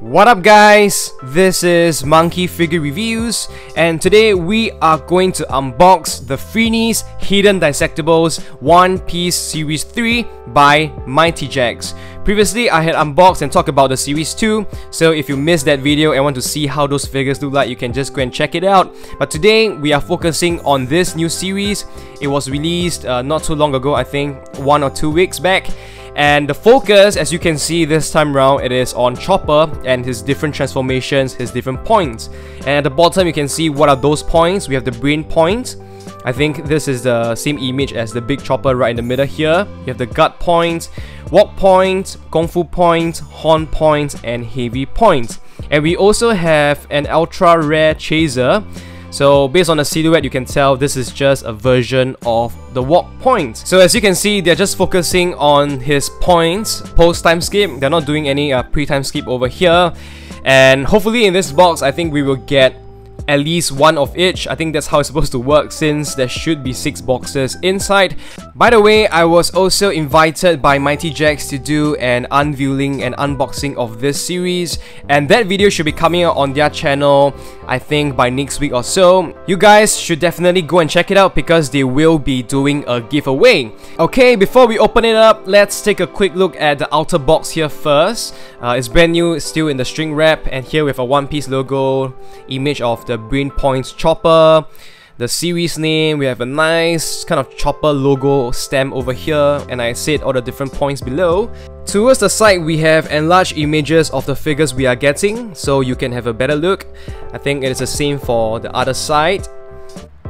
What up guys, this is Monkey Figure Reviews and today we are going to unbox the Freeny's Hidden Dissectibles One Piece Series 3 by Mighty Jaxx. Previously I had unboxed and talked about the Series 2, so if you missed that video and want to see how those figures look like you can just go and check it out. But today we are focusing on this new series. It was released uh, not too long ago, I think one or two weeks back and the focus, as you can see this time around, it is on Chopper and his different transformations, his different points. And at the bottom, you can see what are those points. We have the brain point. I think this is the same image as the big chopper right in the middle here. You have the guard point, walk point, kung fu point, horn point, and heavy point. And we also have an ultra rare chaser so based on the silhouette, you can tell this is just a version of the walk point. So as you can see, they're just focusing on his points post time skip. They're not doing any uh, pre-time skip over here. And hopefully in this box, I think we will get at least one of each. I think that's how it's supposed to work since there should be six boxes inside. By the way, I was also invited by Mighty Jaxx to do an unveiling and unboxing of this series and that video should be coming out on their channel I think by next week or so. You guys should definitely go and check it out because they will be doing a giveaway. Okay, before we open it up, let's take a quick look at the outer box here first. Uh, it's brand new, still in the string wrap and here we have a One Piece logo, image of the Brain Points chopper, the series name, we have a nice kind of chopper logo stamp over here and I said all the different points below. Towards the side we have enlarged images of the figures we are getting so you can have a better look. I think it is the same for the other side.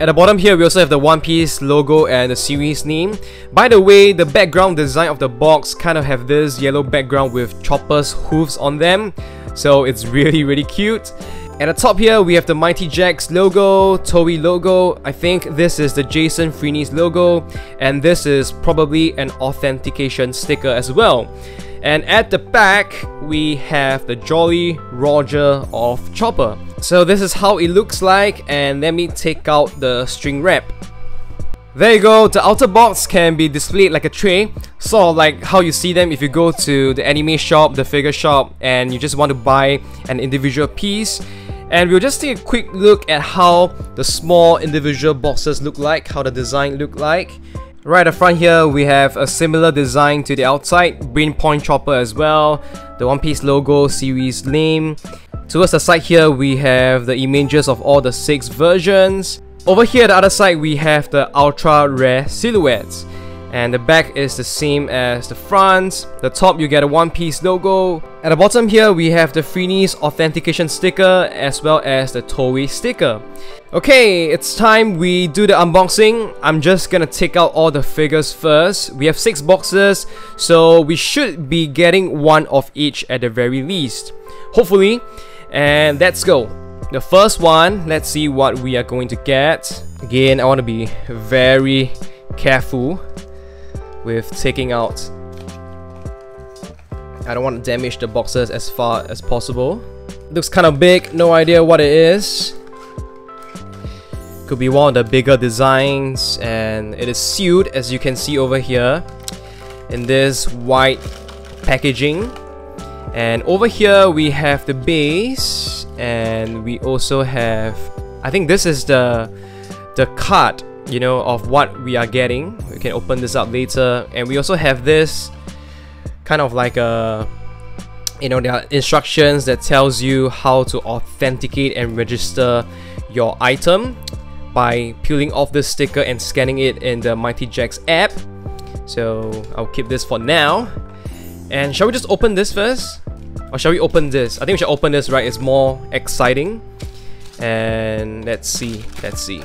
At the bottom here, we also have the One Piece logo and the series name. By the way, the background design of the box kind of have this yellow background with Chopper's hooves on them. So it's really, really cute. At the top here, we have the Mighty Jaxx logo, Toei logo. I think this is the Jason Freeny's logo, and this is probably an authentication sticker as well. And at the back, we have the Jolly Roger of Chopper. So this is how it looks like, and let me take out the string wrap. There you go, the outer box can be displayed like a tray, sort of like how you see them if you go to the anime shop, the figure shop, and you just want to buy an individual piece. And we'll just take a quick look at how the small individual boxes look like, how the design look like. Right the front here, we have a similar design to the outside, Brain Point Chopper as well, the One Piece logo, series name. Towards the side here, we have the images of all the six versions. Over here, the other side, we have the ultra rare silhouettes and the back is the same as the front. The top you get a One Piece logo. At the bottom here we have the Freeny's authentication sticker as well as the Toei sticker. Okay, it's time we do the unboxing. I'm just gonna take out all the figures first. We have six boxes, so we should be getting one of each at the very least. Hopefully, and let's go. The first one, let's see what we are going to get. Again, I want to be very careful with taking out I don't want to damage the boxes as far as possible. Looks kind of big, no idea what it is. Could be one of the bigger designs and it is sealed as you can see over here in this white packaging. And over here we have the base and we also have I think this is the the card you know, of what we are getting. We can open this up later. And we also have this kind of like a, you know, there are instructions that tells you how to authenticate and register your item by peeling off the sticker and scanning it in the Mighty Jaxx app. So I'll keep this for now. And shall we just open this first? Or shall we open this? I think we should open this, right? It's more exciting. And let's see, let's see.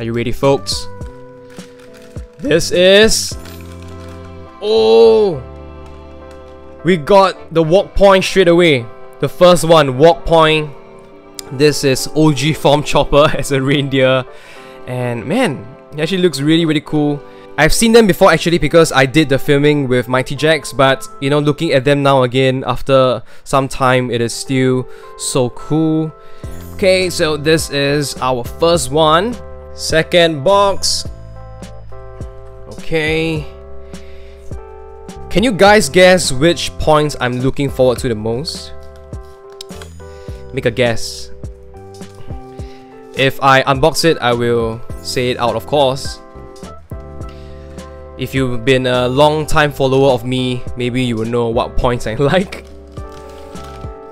Are you ready, folks? This is... Oh! We got the walk point straight away. The first one, walk point. This is OG form chopper as a reindeer. And man, it actually looks really, really cool. I've seen them before actually because I did the filming with Mighty Jaxx, but you know, looking at them now again after some time, it is still so cool. Okay, so this is our first one. Second box. Okay. Can you guys guess which points I'm looking forward to the most? Make a guess. If I unbox it, I will say it out, of course. If you've been a long time follower of me, maybe you will know what points I like.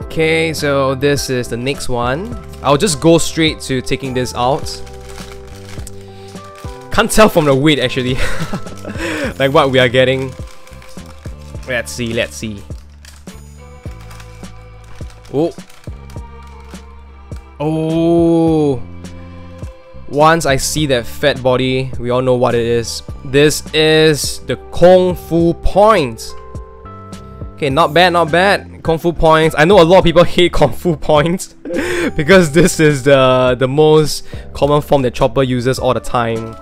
Okay, so this is the next one. I'll just go straight to taking this out. I can't tell from the weight actually, like what we are getting. Let's see, let's see. Oh. Oh. Once I see that fat body, we all know what it is. This is the Kung Fu Point. Okay, not bad, not bad. Kung Fu Points. I know a lot of people hate Kung Fu Points because this is the, the most common form that Chopper uses all the time.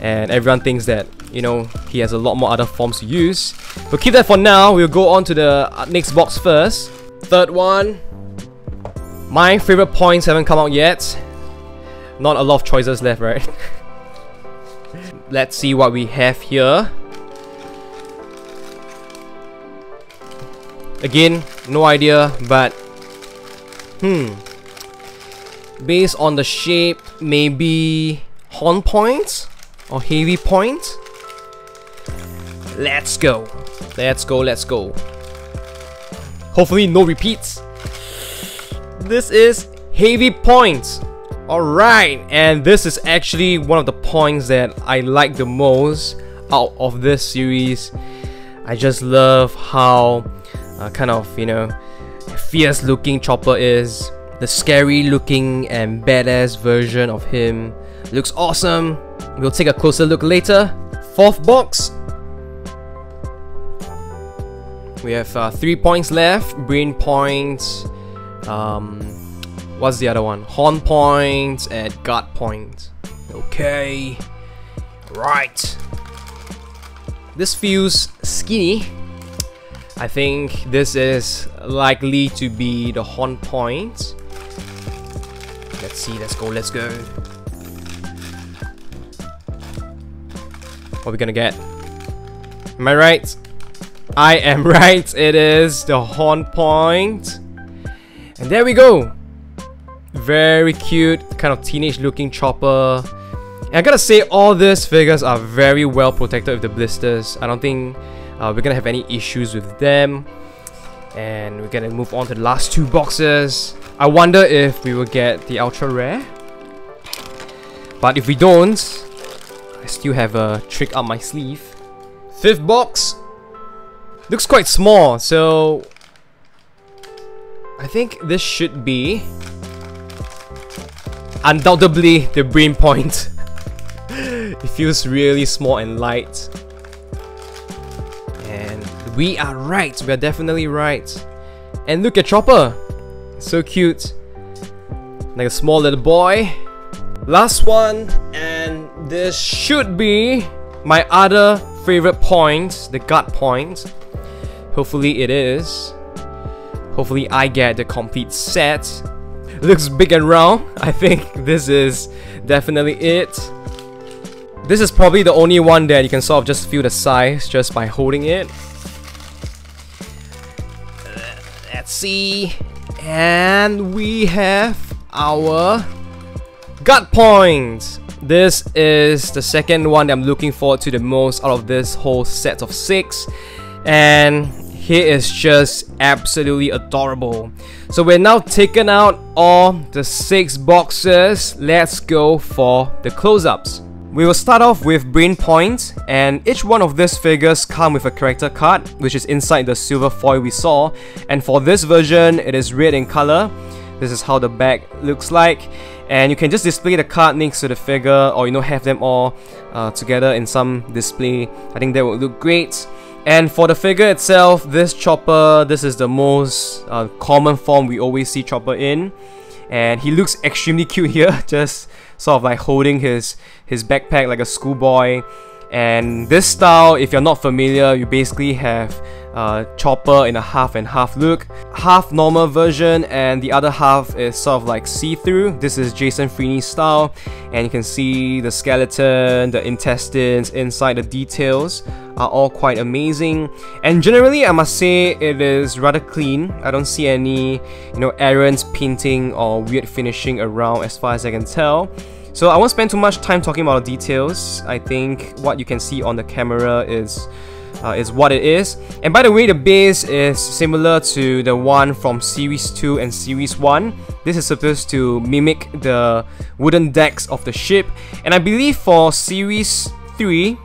And everyone thinks that, you know, he has a lot more other forms to use. But keep that for now. We'll go on to the uh, next box first. Third one. My favorite points haven't come out yet. Not a lot of choices left, right? Let's see what we have here. Again, no idea, but hmm. Based on the shape, maybe horn points or heavy point. Let's go. Let's go, let's go. Hopefully no repeats. This is heavy points. Alright, and this is actually one of the points that I like the most out of this series. I just love how uh, kind of, you know, fierce looking Chopper is. The scary looking and badass version of him looks awesome. We'll take a closer look later. Fourth box. We have uh, three points left. Brain points. Um, what's the other one? Horn points and guard points. Okay. Right. This feels skinny. I think this is likely to be the horn point. Let's see, let's go, let's go. What are we gonna get? Am I right? I am right, it is the horn point. And there we go. Very cute, kind of teenage looking chopper. And I gotta say, all these figures are very well protected with the blisters. I don't think uh, we're gonna have any issues with them. And we're gonna move on to the last two boxes. I wonder if we will get the ultra rare. But if we don't, still have a trick up my sleeve. Fifth box. Looks quite small, so I think this should be undoubtedly the brain point. it feels really small and light. And we are right, we are definitely right. And look at Chopper! So cute. Like a small little boy. Last one, this should be my other favorite point, the guard point. Hopefully it is. Hopefully I get the complete set. Looks big and round. I think this is definitely it. This is probably the only one that you can sort of just feel the size just by holding it. Let's see. And we have our guard point. This is the second one I'm looking forward to the most out of this whole set of six. And he is just absolutely adorable. So we're now taken out all the six boxes. Let's go for the close-ups. We will start off with Brain Point, and each one of these figures come with a character card, which is inside the silver foil we saw. And for this version, it is red in color. This is how the back looks like. And you can just display the card next to the figure, or you know, have them all uh, together in some display. I think that would look great. And for the figure itself, this Chopper, this is the most uh, common form we always see Chopper in. And he looks extremely cute here, just sort of like holding his, his backpack like a schoolboy. And this style, if you're not familiar, you basically have uh, Chopper in a half and half look. Half normal version and the other half is sort of like see-through. This is Jason Freeny style and you can see the skeleton, the intestines inside the details are all quite amazing and generally I must say it is rather clean I don't see any you know errants painting or weird finishing around as far as I can tell so I won't spend too much time talking about the details I think what you can see on the camera is uh, is what it is. And by the way, the base is similar to the one from Series 2 and Series 1. This is supposed to mimic the wooden decks of the ship. And I believe for Series 3,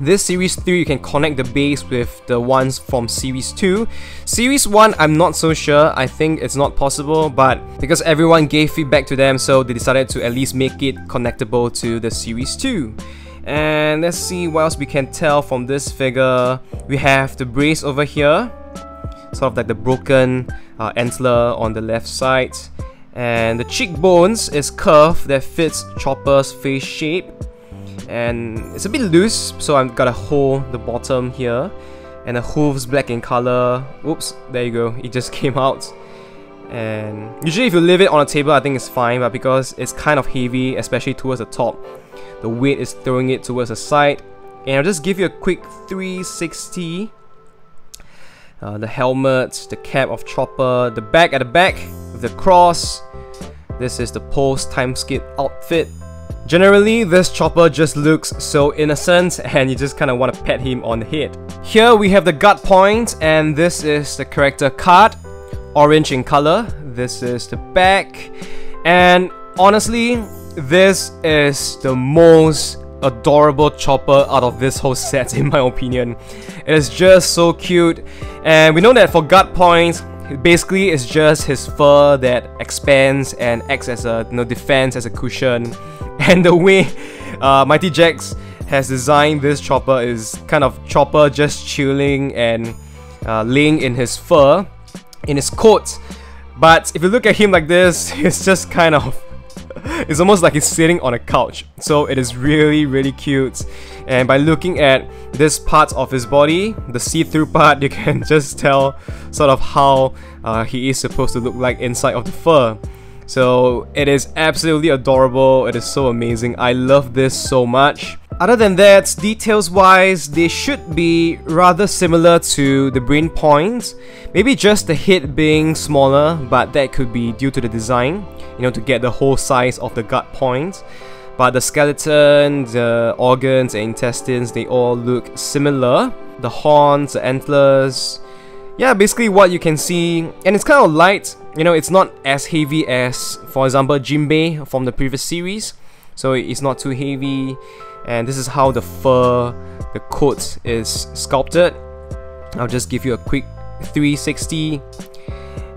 this Series 3 you can connect the base with the ones from Series 2. Series 1 I'm not so sure, I think it's not possible but because everyone gave feedback to them so they decided to at least make it connectable to the Series 2. And let's see what else we can tell from this figure. We have the brace over here, sort of like the broken uh, antler on the left side. And the cheekbones is curved that fits Chopper's face shape. And it's a bit loose so I've got to hold the bottom here. And the hooves black in color. Oops there you go. It just came out and usually if you leave it on a table I think it's fine but because it's kind of heavy especially towards the top the weight is throwing it towards the side. And I'll just give you a quick 360 uh, the helmet, the cap of Chopper, the back at the back with the cross. This is the post time skip outfit. Generally, this chopper just looks so innocent and you just kind of want to pet him on the head. Here we have the guard point and this is the character card, orange in color. This is the back and honestly, this is the most adorable chopper out of this whole set in my opinion. It is just so cute and we know that for guard points, basically it's just his fur that expands and acts as a you know, defense, as a cushion and the way uh, Mighty Jaxx has designed this chopper is kind of chopper just chilling and uh, laying in his fur, in his coat. But if you look at him like this, it's just kind of it's almost like he's sitting on a couch. So it is really, really cute. And by looking at this part of his body, the see-through part, you can just tell sort of how uh, he is supposed to look like inside of the fur. So it is absolutely adorable, it is so amazing, I love this so much. Other than that, details wise, they should be rather similar to the brain points. Maybe just the head being smaller, but that could be due to the design, you know, to get the whole size of the guard point. But the skeleton, the organs and intestines, they all look similar. The horns, the antlers, yeah, basically what you can see, and it's kind of light, you know, it's not as heavy as, for example, Jinbei from the previous series, so it's not too heavy, and this is how the fur, the coat is sculpted. I'll just give you a quick 360,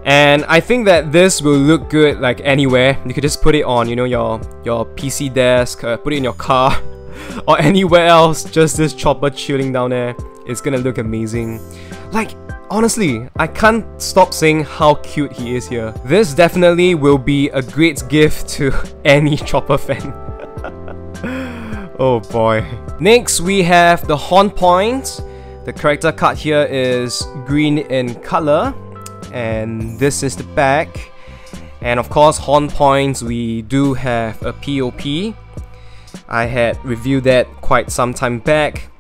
and I think that this will look good like anywhere. You could just put it on, you know, your your PC desk, uh, put it in your car, or anywhere else. Just this chopper chilling down there. It's gonna look amazing. Like Honestly, I can't stop saying how cute he is here. This definitely will be a great gift to any Chopper fan. oh boy. Next, we have the horn point. The character card here is green in color. And this is the back. And of course, horn points, we do have a POP. I had reviewed that quite some time back.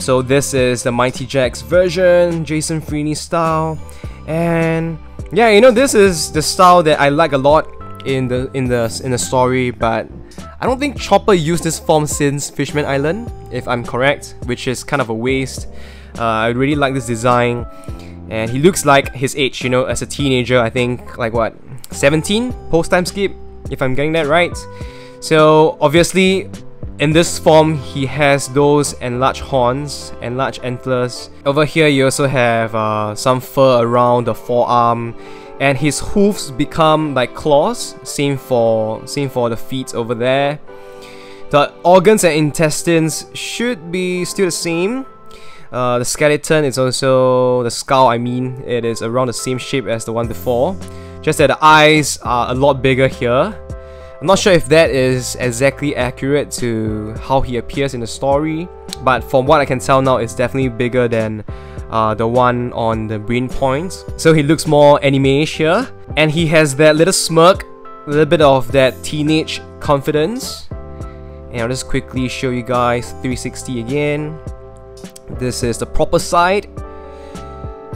So this is the Mighty Jaxx version, Jason Freeny style. And yeah, you know, this is the style that I like a lot in the in the in the story, but I don't think Chopper used this form since Fishman Island, if I'm correct, which is kind of a waste. Uh, I really like this design, and he looks like his age, you know, as a teenager. I think like what, 17 post time skip, if I'm getting that right. So obviously, in this form, he has those enlarged horns, enlarged antlers. Over here, you also have uh, some fur around the forearm, and his hooves become like claws. Same for same for the feet over there. The organs and intestines should be still the same. Uh, the skeleton is also the skull. I mean, it is around the same shape as the one before. Just that the eyes are a lot bigger here. I'm not sure if that is exactly accurate to how he appears in the story, but from what I can tell now, it's definitely bigger than uh, the one on the brain points. So he looks more anime-ish here. And he has that little smirk, a little bit of that teenage confidence. And I'll just quickly show you guys 360 again. This is the proper side.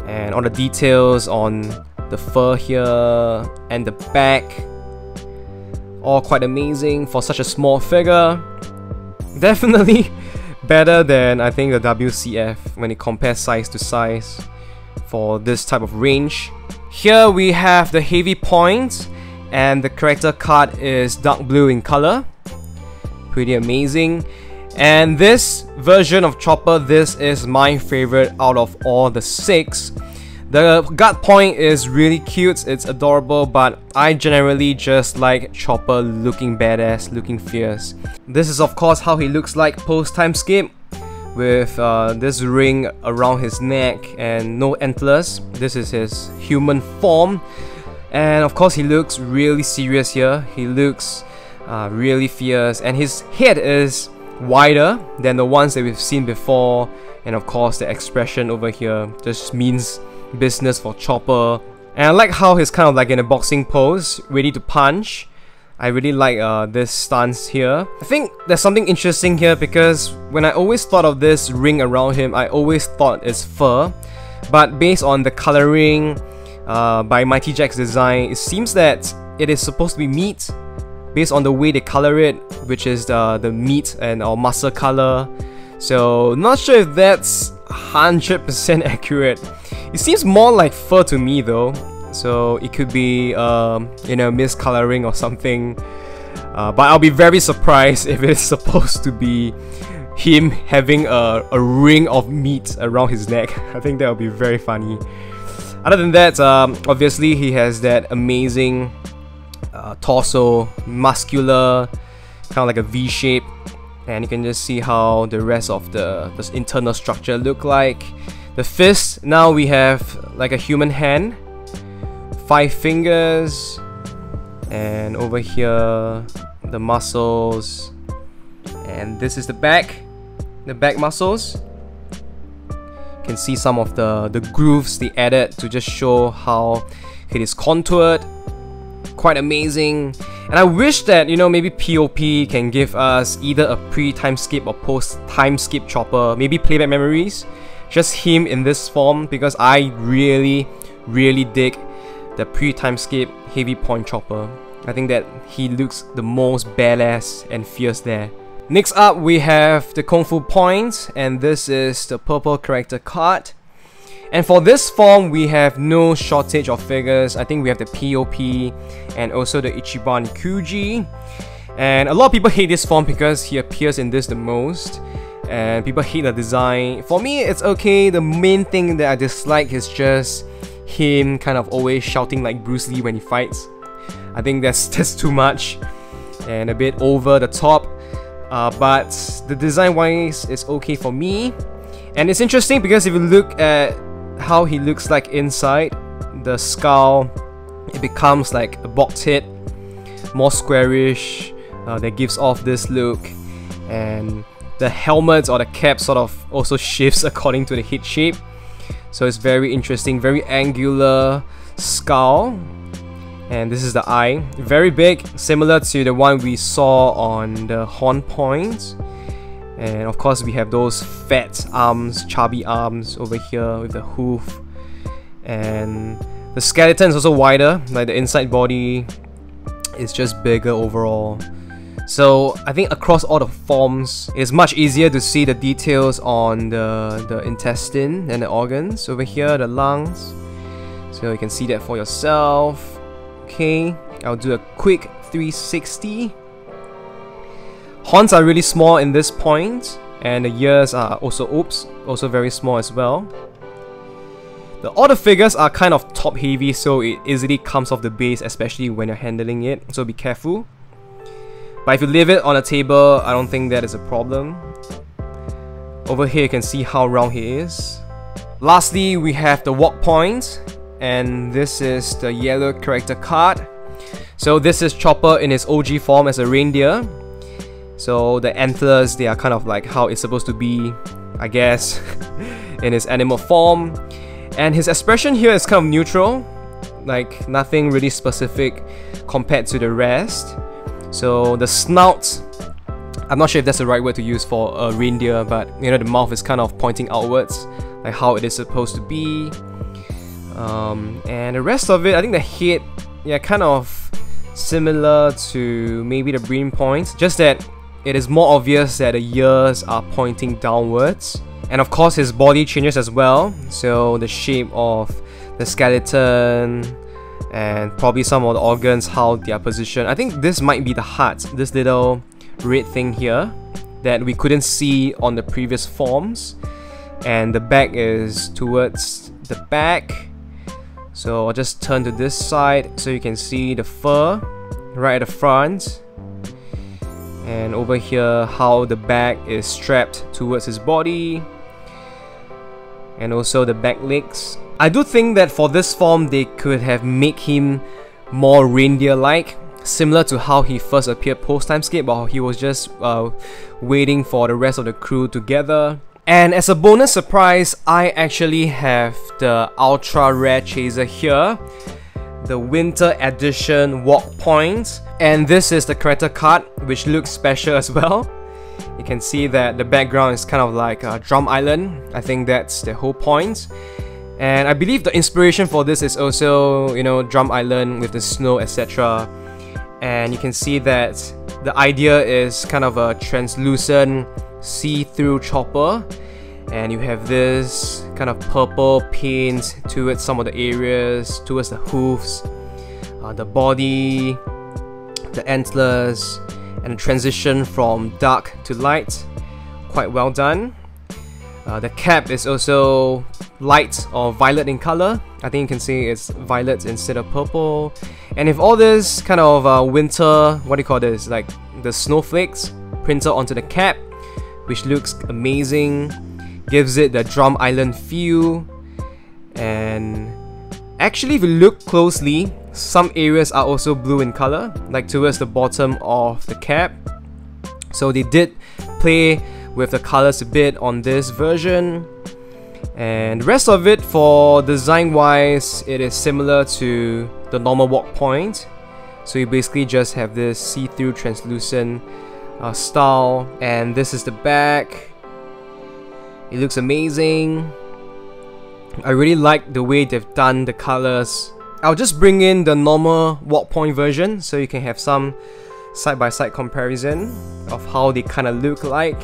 And all the details on the fur here and the back. All quite amazing for such a small figure. Definitely better than I think the WCF when it compares size to size for this type of range. Here we have the heavy points and the character card is dark blue in color. Pretty amazing. And this version of Chopper, this is my favorite out of all the six. The guard point is really cute, it's adorable, but I generally just like Chopper looking badass, looking fierce. This is of course how he looks like post time skip with uh, this ring around his neck and no antlers. This is his human form. And of course he looks really serious here. He looks uh, really fierce and his head is wider than the ones that we've seen before. And of course the expression over here just means business for Chopper. And I like how he's kind of like in a boxing pose, ready to punch. I really like uh, this stance here. I think there's something interesting here because when I always thought of this ring around him, I always thought it's fur. But based on the coloring uh, by Mighty Jaxx's design, it seems that it is supposed to be meat based on the way they color it, which is the, the meat and or muscle color. So not sure if that's 100% accurate. It seems more like fur to me though, so it could be um, you know miscoloring or something. Uh, but I'll be very surprised if it's supposed to be him having a, a ring of meat around his neck. I think that would be very funny. Other than that, um, obviously he has that amazing uh, torso, muscular, kind of like a V shape, and you can just see how the rest of the, the internal structure look like. The fist, now we have like a human hand, five fingers, and over here the muscles, and this is the back, the back muscles. You can see some of the, the grooves they added to just show how it is contoured. Quite amazing. And I wish that, you know, maybe POP can give us either a pre-time skip or post-time skip chopper, maybe playback memories just him in this form because I really, really dig the pre-time skip heavy point chopper. I think that he looks the most badass and fierce there. Next up, we have the Kung Fu Point, and this is the purple character card. And for this form, we have no shortage of figures. I think we have the POP and also the Ichiban Kuji. And a lot of people hate this form because he appears in this the most and people hate the design. For me, it's okay. The main thing that I dislike is just him kind of always shouting like Bruce Lee when he fights. I think that's just too much and a bit over the top. Uh, but the design wise is okay for me. And it's interesting because if you look at how he looks like inside, the skull, it becomes like a box head, more squarish, uh, that gives off this look. And the helmet or the cap sort of also shifts according to the head shape. So it's very interesting, very angular skull. And this is the eye, very big, similar to the one we saw on the horn points. And of course we have those fat arms, chubby arms over here with the hoof. And the skeleton is also wider, like the inside body is just bigger overall. So I think across all the forms, it's much easier to see the details on the, the intestine and the organs. Over here, the lungs. So you can see that for yourself. Okay, I'll do a quick 360. Horns are really small in this point, and the ears are also, oops, also very small as well. The other figures are kind of top heavy, so it easily comes off the base, especially when you're handling it, so be careful. But if you leave it on a table, I don't think that is a problem. Over here you can see how round he is. Lastly, we have the walk point, and this is the yellow character card. So this is Chopper in his OG form as a reindeer. So the antlers, they are kind of like how it's supposed to be I guess, in his animal form. And his expression here is kind of neutral, like nothing really specific compared to the rest. So the snout, I'm not sure if that's the right word to use for a reindeer, but you know the mouth is kind of pointing outwards, like how it is supposed to be. Um, and the rest of it, I think the head, yeah, kind of similar to maybe the Brain point, just that it is more obvious that the ears are pointing downwards. And of course his body changes as well, so the shape of the skeleton and probably some of the organs, how they are positioned. I think this might be the heart, this little red thing here that we couldn't see on the previous forms. And the back is towards the back. So I'll just turn to this side so you can see the fur right at the front and over here how the back is strapped towards his body and also the back legs. I do think that for this form they could have made him more reindeer-like similar to how he first appeared post-time skip while he was just uh, waiting for the rest of the crew together. And as a bonus surprise, I actually have the ultra rare chaser here the winter edition walk points. point and this is the character card which looks special as well you can see that the background is kind of like a drum island. I think that's the whole point. And I believe the inspiration for this is also you know drum island with the snow etc and you can see that the idea is kind of a translucent see-through chopper. And you have this kind of purple paint towards some of the areas, towards the hooves, uh, the body, the antlers, and transition from dark to light. Quite well done. Uh, the cap is also light or violet in color. I think you can see it's violet instead of purple. And if all this kind of uh, winter, what do you call this, like the snowflakes printed onto the cap, which looks amazing gives it the drum island feel and actually if you look closely some areas are also blue in color like towards the bottom of the cap so they did play with the colors a bit on this version and the rest of it for design wise it is similar to the normal walk point so you basically just have this see-through translucent uh, style and this is the back it looks amazing. I really like the way they've done the colors. I'll just bring in the normal walk point version so you can have some side-by-side -side comparison of how they kind of look like.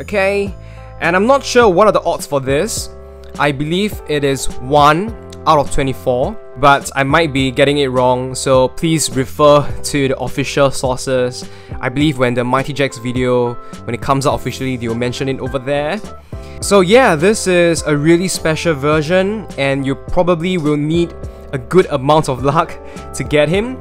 Okay, and I'm not sure what are the odds for this. I believe it is 1 out of 24, but I might be getting it wrong, so please refer to the official sources. I believe when the Mighty Jaxx video, when it comes out officially, they will mention it over there. So yeah, this is a really special version, and you probably will need a good amount of luck to get him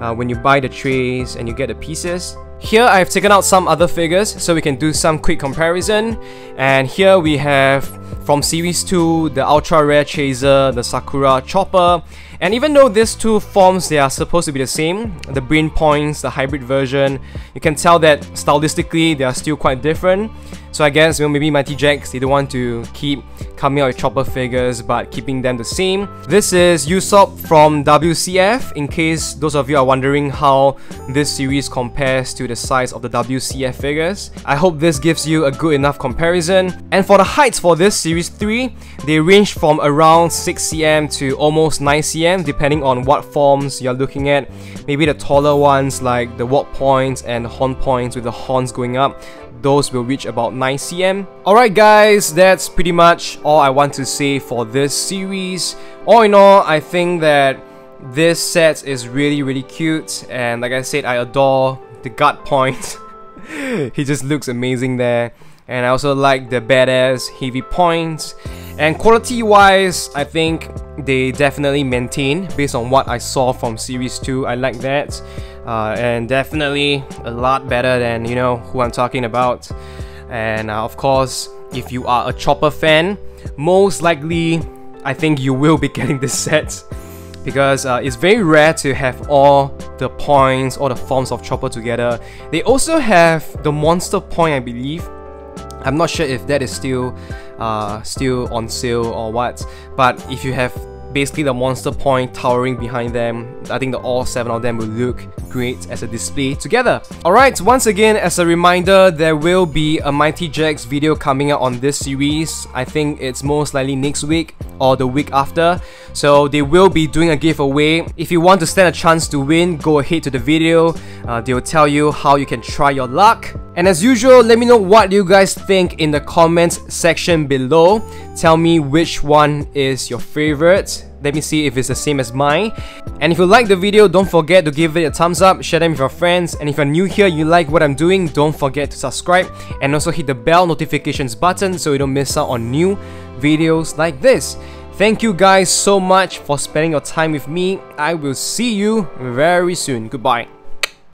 uh, when you buy the trays and you get the pieces. Here I've taken out some other figures so we can do some quick comparison and here we have from Series 2, the Ultra Rare Chaser, the Sakura Chopper and even though these two forms they are supposed to be the same, the Brain Points, the hybrid version, you can tell that stylistically they are still quite different so I guess you know, maybe Mighty Jaxx, they don't want to keep coming out with chopper figures but keeping them the same. This is Usopp from WCF, in case those of you are wondering how this series compares to the size of the WCF figures. I hope this gives you a good enough comparison. And for the heights for this series 3, they range from around 6cm to almost 9cm depending on what forms you're looking at. Maybe the taller ones like the walk points and horn points with the horns going up those will reach about 9 cm. Alright guys, that's pretty much all I want to say for this series. All in all, I think that this set is really really cute and like I said, I adore the guard point. he just looks amazing there. And I also like the badass heavy points. And quality wise, I think they definitely maintain based on what I saw from series 2. I like that uh, and definitely a lot better than you know who I'm talking about. And uh, of course, if you are a Chopper fan, most likely I think you will be getting this set because uh, it's very rare to have all the points, all the forms of Chopper together. They also have the monster point, I believe, I'm not sure if that is still uh, still on sale or what, but if you have basically the monster point towering behind them. I think the all seven of them will look great as a display together. Alright, once again, as a reminder, there will be a Mighty Jaxx video coming out on this series. I think it's most likely next week or the week after. So they will be doing a giveaway. If you want to stand a chance to win, go ahead to the video. Uh, they will tell you how you can try your luck. And as usual, let me know what you guys think in the comments section below. Tell me which one is your favorite. Let me see if it's the same as mine. And if you like the video, don't forget to give it a thumbs up, share them with your friends. And if you're new here, you like what I'm doing, don't forget to subscribe and also hit the bell notifications button so you don't miss out on new videos like this. Thank you guys so much for spending your time with me. I will see you very soon. Goodbye.